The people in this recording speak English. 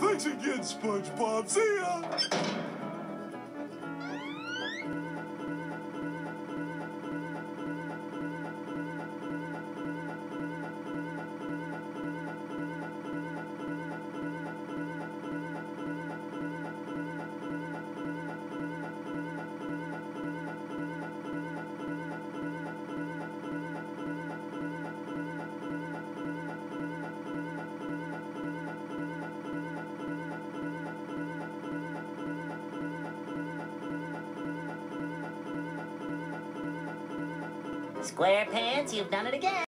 Thanks again, SpongeBob. See ya. SquarePants, you've done it again.